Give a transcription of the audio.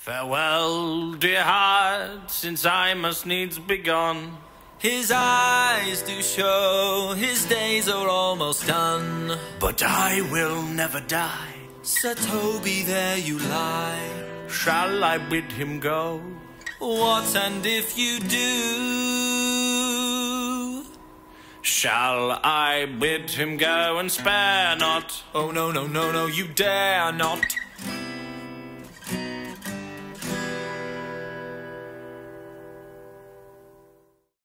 Farewell, dear heart, since I must needs be gone. His eyes do show his days are almost done. But I will never die. Sir Toby, there you lie. Shall I bid him go? What and if you do? Shall I bid him go and spare not? Oh no, no, no, no, you dare not.